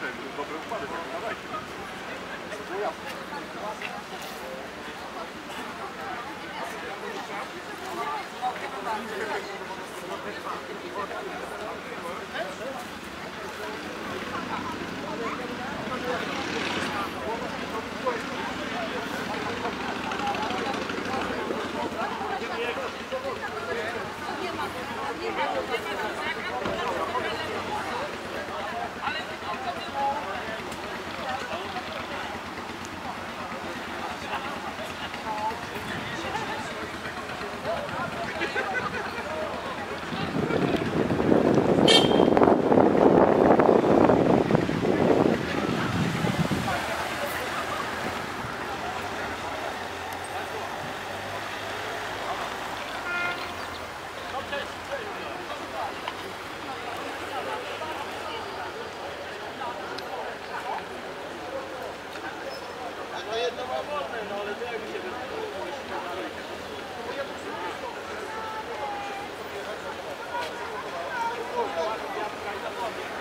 ten dobry upadek, jak dawajcie. To jasne. Thank you.